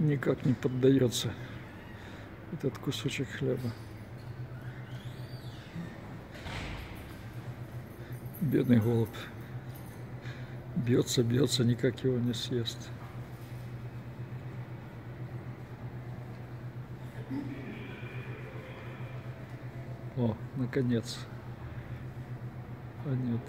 никак не поддается этот кусочек хлеба. Бедный голубь. Бьется, бьется, никак его не съест. О, наконец. А нет.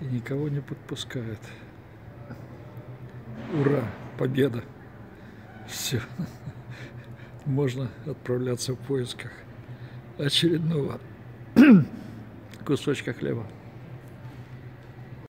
И никого не подпускает. Ура! Победа! Все. Можно отправляться в поисках очередного кусочка хлеба.